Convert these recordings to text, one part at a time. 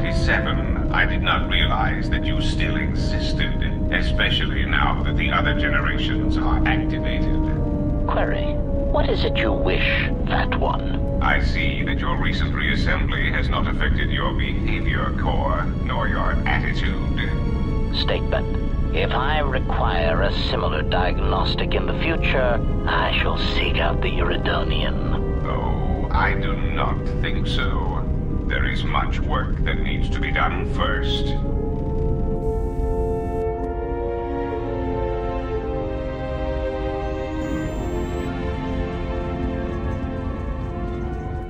27, I did not realize that you still existed, especially now that the other generations are activated. Query, what is it you wish, that one? I see that your recent reassembly has not affected your behavior core, nor your attitude. Statement. If I require a similar diagnostic in the future, I shall seek out the Eurodonian. Oh, I do not think so. There is much work that needs to be done first.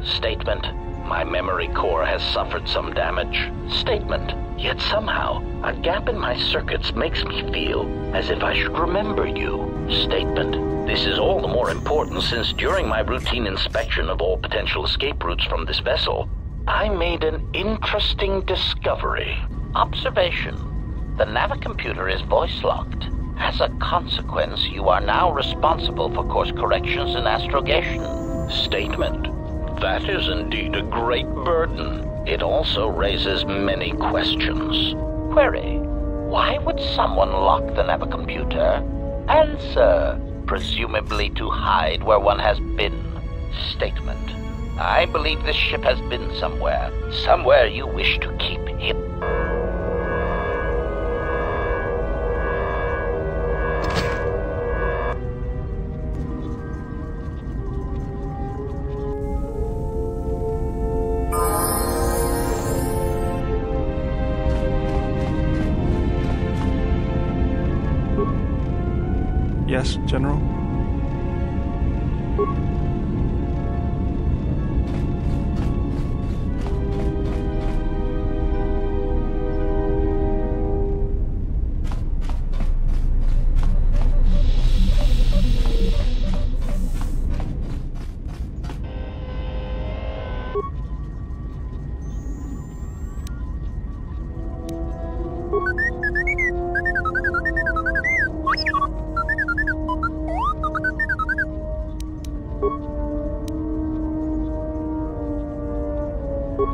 Statement. My memory core has suffered some damage. Statement. Yet somehow, a gap in my circuits makes me feel as if I should remember you. Statement. This is all the more important since during my routine inspection of all potential escape routes from this vessel, I made an interesting discovery. Observation. The Navicomputer is voice locked. As a consequence, you are now responsible for course corrections and astrogation. Statement. That is indeed a great burden. It also raises many questions. Query. Why would someone lock the Navicomputer? Answer. Presumably to hide where one has been. Statement. I believe this ship has been somewhere. Somewhere you wish to keep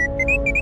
Yes.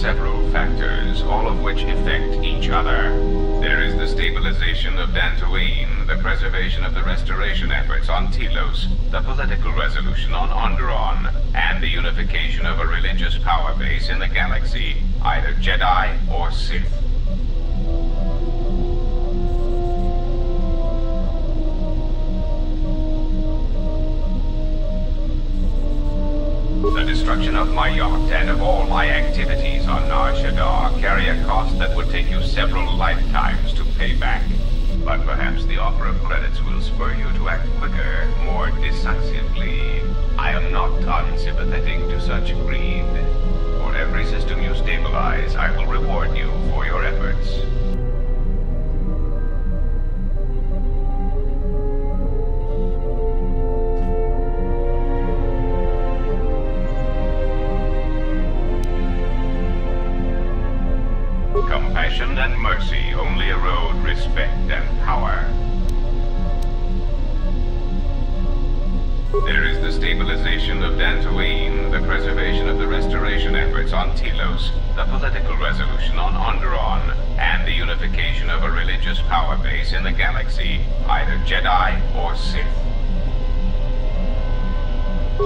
Several factors, all of which affect each other. There is the stabilization of Dantooine, the preservation of the restoration efforts on Telos, the political resolution on Onderon, and the unification of a religious power base in the galaxy, either Jedi or Sith. Destruction of my yacht and of all my activities on Nar Shaddaa carry a cost that would take you several lifetimes to pay back. But perhaps the offer of credits will spur you to act quicker, more decisively. I am not unsympathetic to such greed. For every system you stabilize, I will reward you for your efforts. Compassion and mercy only erode respect and power. There is the stabilization of Dantooine, the preservation of the restoration efforts on Telos, the political resolution on Onderon, and the unification of a religious power base in the galaxy, either Jedi or Sith.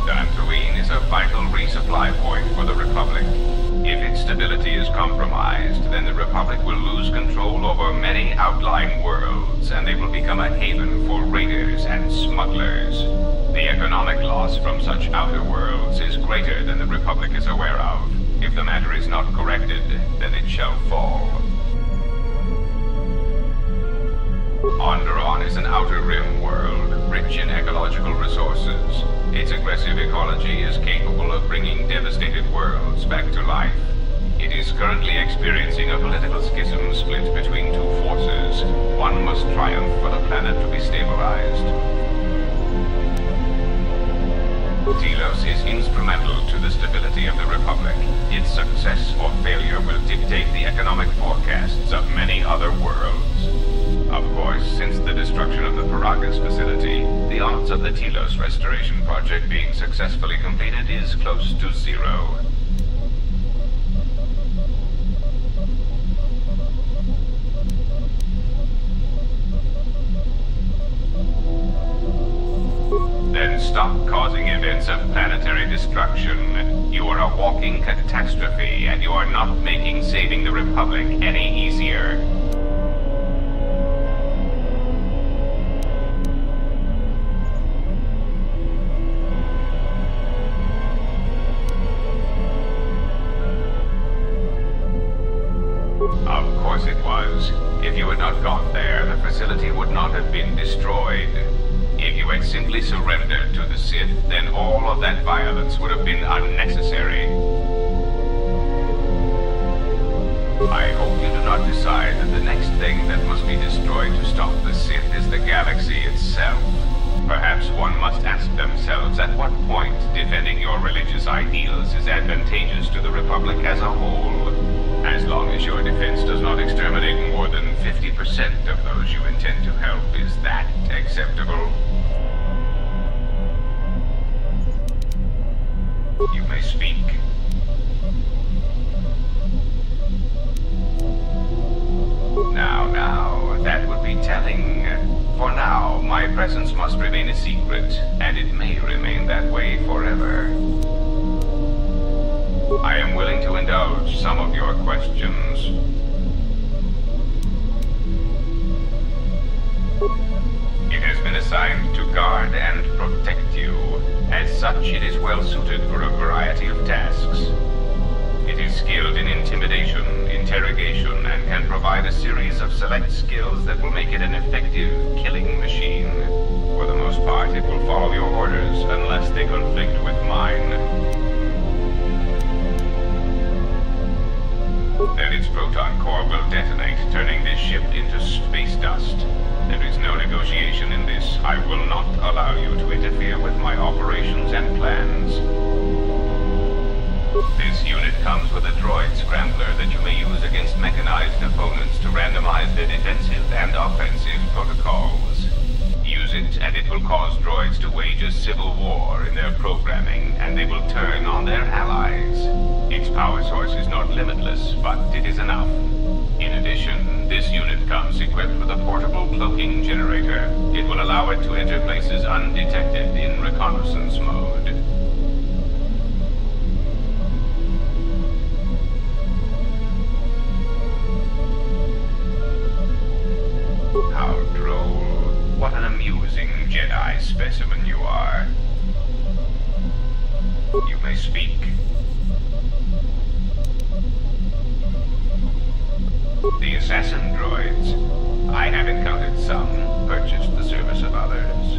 Dantooine is a vital resupply point for the Republic. If its stability is compromised, then the Republic will lose control over many outlying worlds, and they will become a haven for raiders and smugglers. The economic loss from such outer worlds is greater than the Republic is aware of. If the matter is not corrected, then it shall fall. Onderon is an outer rim world, in ecological resources. Its aggressive ecology is capable of bringing devastated worlds back to life. It is currently experiencing a political schism split between two forces. One must triumph for the planet to be stabilized. Telos is instrumental to the stability of the Republic. Its success or failure will dictate the economic forecasts of many other worlds. Of course, since the destruction of the Peragus facility, the odds of the Telos restoration project being successfully completed is close to zero. Then stop causing events of planetary destruction. You are a walking catastrophe, and you are not making saving the Republic any easier. That would have been unnecessary. I hope you do not decide that the next thing that must be destroyed to stop the Sith is the galaxy itself. Perhaps one must ask themselves at what point defending your religious ideals is advantageous to the Republic as a whole. As long as your defense does not exterminate more than 50% of those you intend to help, is that acceptable? You may speak. Now, now, that would be telling. For now, my presence must remain a secret, and it may remain that way forever. I am willing to indulge some of your questions. Assigned to guard and protect you. As such, it is well suited for a variety of tasks. It is skilled in intimidation, interrogation, and can provide a series of select skills that will make it an effective killing machine. For the most part, it will follow your orders unless they conflict with mine. Then its proton core will detonate, turning this ship into space dust. There is no negotiation in this. I will not allow you to interfere with my operations and plans. This unit comes with a droid scrambler that you may use against mechanized opponents to randomize their defensive and offensive protocols. Use it, and it will cause droids to wage a civil war in their programming, and they will turn on their allies. Its power source is not limitless, but it is enough. In addition, this unit comes equipped with a portable cloaking generator. It will allow it to enter places undetected in reconnaissance mode. How droll. What an amusing Jedi specimen you are. You may speak. The assassin droids. I have encountered some, purchased the service of others.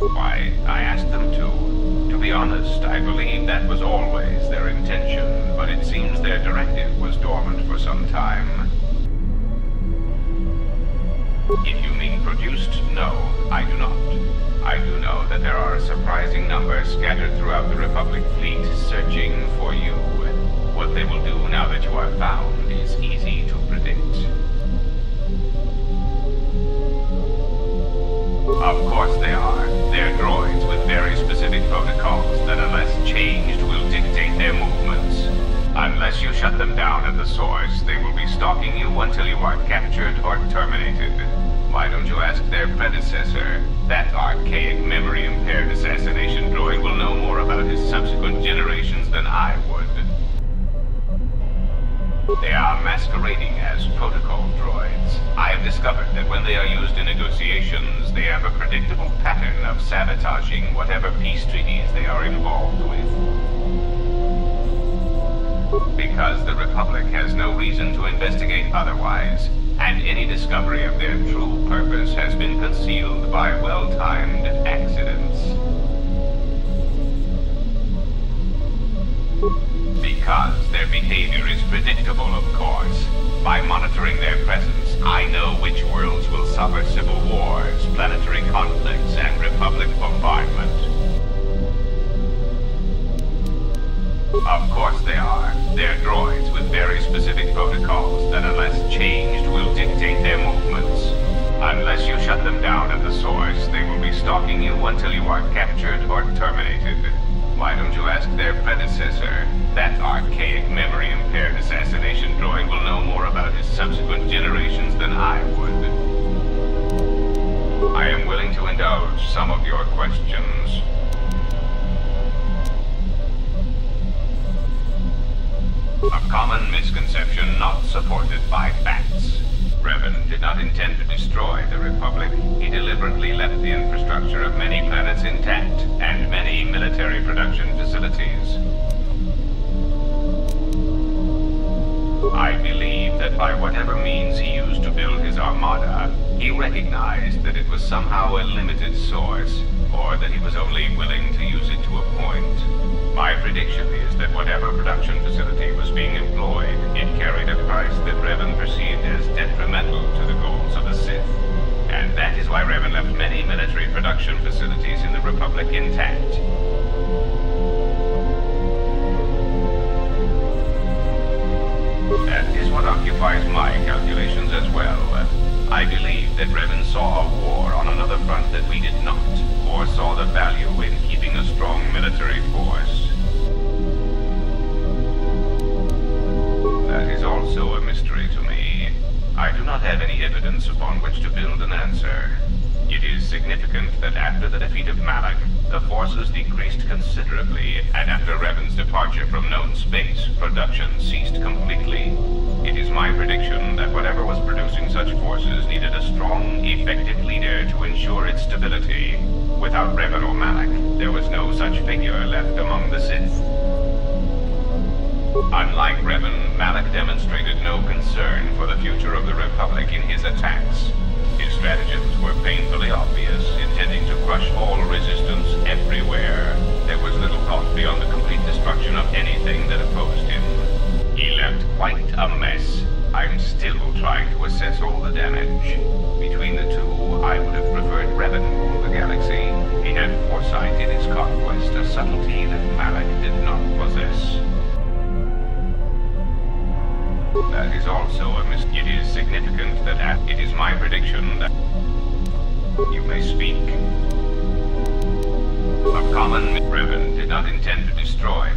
Why, I asked them to. To be honest, I believe that was always their intention, but it seems their directive was dormant for some time. If you mean produced, no, I do not. I do know that there are a surprising number scattered throughout the Republic fleet searching for you. What they will do now that you are found is easy to predict. Of course they are. They're droids with very specific protocols that unless changed will dictate their movements. Unless you shut them down at the source, they will be stalking you until you are captured or terminated. Why don't you ask their predecessor? That archaic memory-impaired assassination droid will know more about his subsequent generations than I would. They are masquerading as protocol droids. I have discovered that when they are used in negotiations, they have a predictable pattern of sabotaging whatever peace treaties they are involved with. Because the Republic has no reason to investigate otherwise, and any discovery of their true purpose has been concealed by well-timed accidents. Because their behavior is predictable, of course. By monitoring their presence, I know which worlds will suffer civil wars, planetary conflicts, and Republic bombardment. Of course they are. They're droids with very specific protocols that unless changed will dictate their movements. Unless you shut them down at the source, they will be stalking you until you are captured or terminated. Why don't you ask their predecessor? That archaic memory-impaired assassination droid will know more about his subsequent generations than I would. I am willing to indulge some of your questions. A common misconception not supported by facts. Revan did not intend to destroy the Republic. He deliberately left the infrastructure of many planets intact, and many military production facilities. I believe that by whatever means he used to build his armada, he recognized that it was somehow a limited source, or that he was only willing to use it to a point. My prediction is that whatever production facility was being employed, it carried a price that Revan perceived as detrimental to the goals of the Sith. And that is why Revan left many military production facilities in the Republic intact. That is what occupies my calculations as well. I believe that Revan saw a war on another front that we did not, saw the value in keeping a strong military force. That is also a mystery to me. I do not have any evidence upon which to build an answer. It is significant that after the defeat of Malak, the forces decreased considerably, and after Revan's departure from known space, production ceased completely. It is my prediction that whatever was producing such forces needed a strong, effective leader to ensure its stability. Without Revan or Malak, there was no such figure left among the Sith. Unlike Revan, Malak demonstrated no concern for the future of the Republic in his attacks. His stratagems were painfully obvious, intending to crush all resistance everywhere. There was little thought beyond the complete destruction of anything that opposed him. He left quite a mess. I'm still trying to assess all the damage. Between the two, I would have preferred Revan rule the galaxy. He had foresight in his conquest, a subtlety that Malak did not possess. That is also a mis- It is significant that at- it is my prediction that you may speak. A common Revan did not intend to destroy.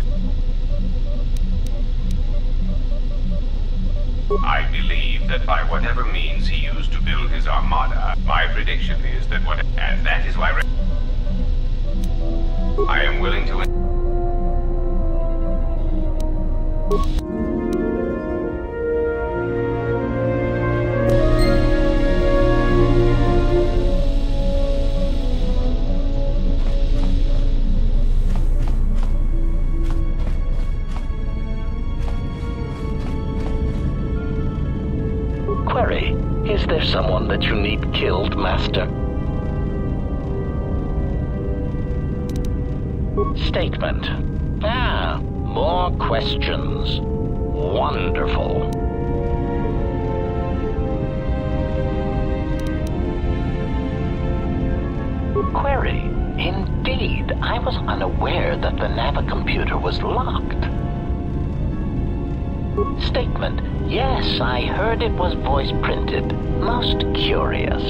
I believe that by whatever means he used to build his armada, my prediction is that what, and that is why I am willing to. That you need killed, Master? Statement. Ah, more questions. Wonderful. Query. Indeed, I was unaware that the Navicomputer was locked. Statement. Yes, I heard it was voice printed. Most curious.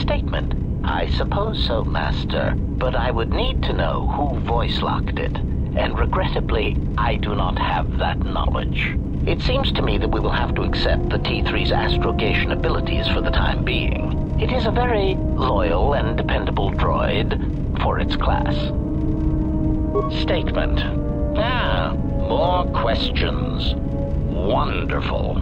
Statement. I suppose so, Master, but I would need to know who voice locked it. And regrettably, I do not have that knowledge. It seems to me that we will have to accept the T3's astrogation abilities for the time being. It is a very loyal and dependable droid for its class. Statement. Ah, more questions. Wonderful.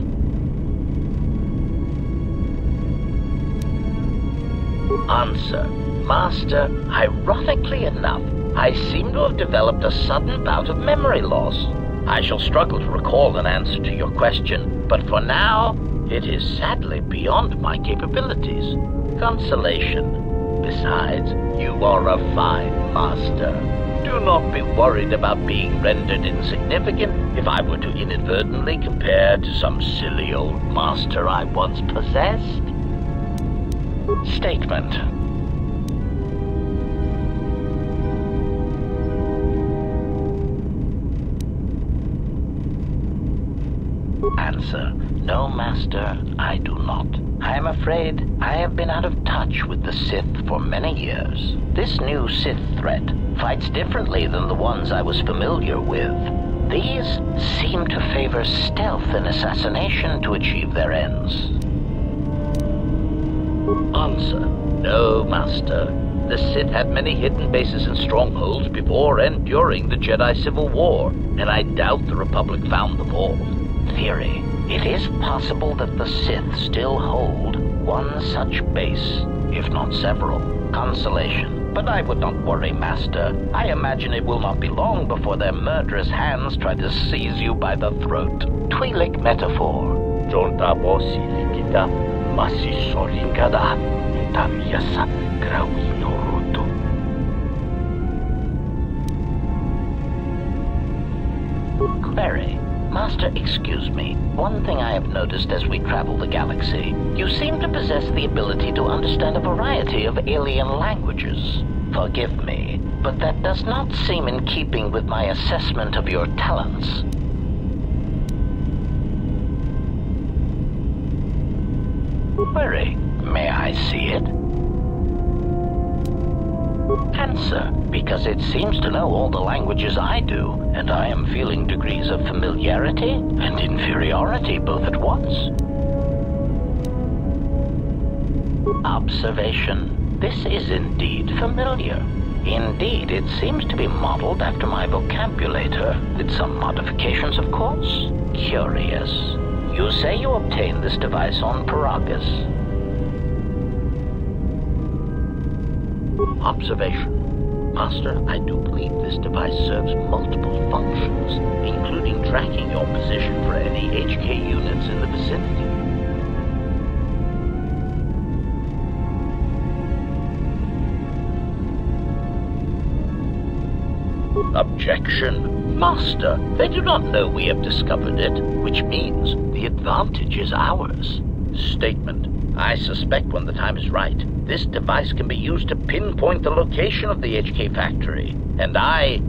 Answer. Master, ironically enough, I seem to have developed a sudden bout of memory loss. I shall struggle to recall an answer to your question, but for now, it is sadly beyond my capabilities. Consolation. Besides, you are a fine master. Do not be worried about being rendered insignificant if I were to inadvertently compare to some silly old master I once possessed. Statement. Answer. No, Master, I do not. I am afraid I have been out of touch with the Sith for many years. This new Sith threat fights differently than the ones I was familiar with. These seem to favor stealth and assassination to achieve their ends. Answer. No, Master. The Sith had many hidden bases and strongholds before and during the Jedi Civil War, and I doubt the Republic found them all. Theory. It is possible that the Sith still hold one such base, if not several. Consolation. But I would not worry, Master. I imagine it will not be long before their murderous hands try to seize you by the throat. Twi'lek metaphor. Jonta bosi likita masi solingada tamiasa grawino roto. Query. Master, excuse me. One thing I have noticed as we travel the galaxy, you seem to possess the ability to understand a variety of alien languages. Forgive me, but that does not seem in keeping with my assessment of your talents. Query. May I see it? Answer, because it seems to know all the languages I do, and I am feeling degrees of familiarity and inferiority both at once. Observation. This is indeed familiar. Indeed, it seems to be modeled after my vocabulator, with some modifications, of course. Curious. You say you obtained this device on Peragus. Observation. Master, I do believe this device serves multiple functions, including tracking your position for any HK units in the vicinity. Objection. Master, they do not know we have discovered it, which means the advantage is ours. Statement. I suspect when the time is right, this device can be used to pinpoint the location of the HK factory. And I,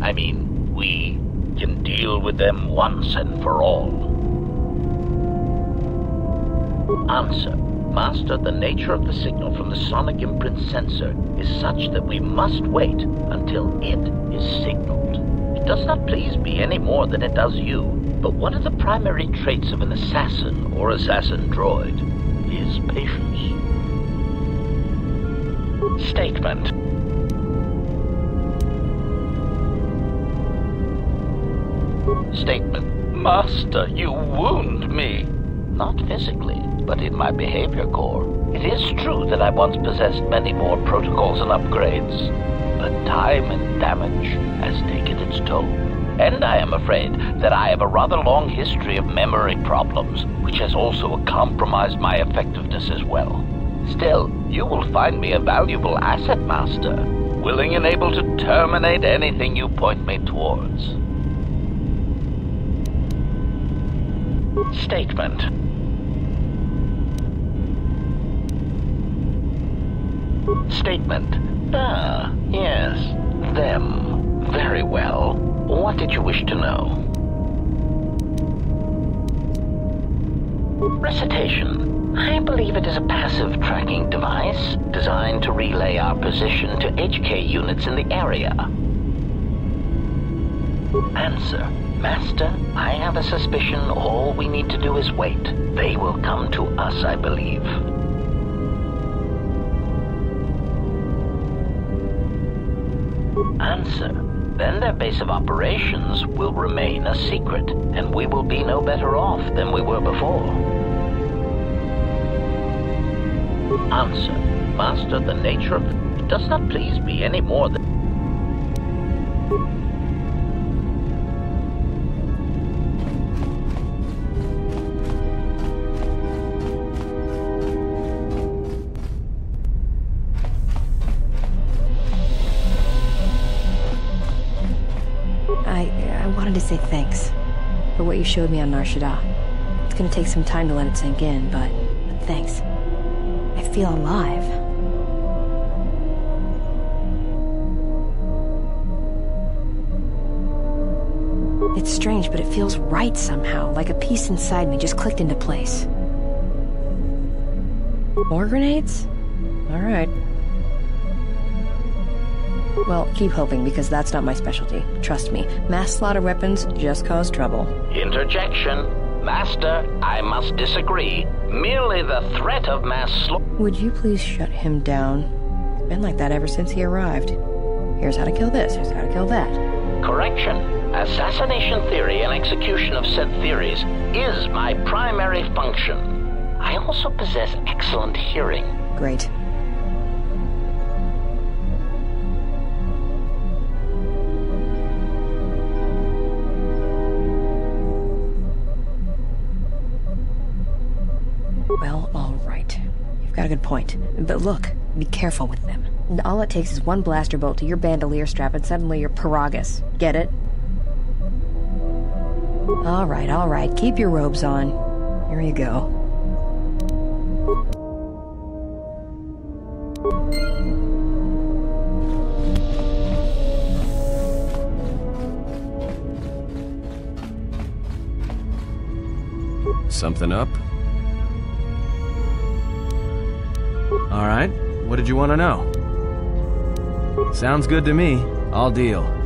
I mean, we, can deal with them once and for all. Answer. Master, the nature of the signal from the sonic imprint sensor is such that we must wait until it is signaled. It does not please me any more than it does you, but one of the primary traits of an assassin or assassin droid is patience. Statement. Statement. Master, you wound me. Not physically, but in my behavior core. It is true that I once possessed many more protocols and upgrades, but time and damage has taken its toll. And I am afraid that I have a rather long history of memory problems, which has also compromised my effectiveness as well. Still, you will find me a valuable asset, Master, willing and able to terminate anything you point me towards. Statement. Statement. Ah, yes. Them. Very well. What did you wish to know? Recitation. I believe it is a passive tracking device designed to relay our position to HK units in the area. Answer. Master, I have a suspicion all we need to do is wait. They will come to us, I believe. Answer. Then their base of operations will remain a secret, and we will be no better off than we were before. Answer. Master, the nature of it does not please me any more than... showed me on Nar Shaddaa. It's gonna take some time to let it sink in, but, but thanks. I feel alive. It's strange, but it feels right somehow, like a piece inside me just clicked into place. More grenades? Alright. Well, keep hoping, because that's not my specialty. Trust me, mass slaughter weapons just cause trouble. Interjection. Master, I must disagree. Merely the threat of mass slaughter... Would you please shut him down? It's been like that ever since he arrived. Here's how to kill this, here's how to kill that. Correction. Assassination theory and execution of said theories is my primary function. I also possess excellent hearing. Great. Good point. But look, be careful with them. All it takes is one blaster bolt to your bandolier strap and suddenly you're Peragus. Get it? All right, all right. Keep your robes on. Here you go. Something up? Alright, what did you want to know? Sounds good to me. I'll deal.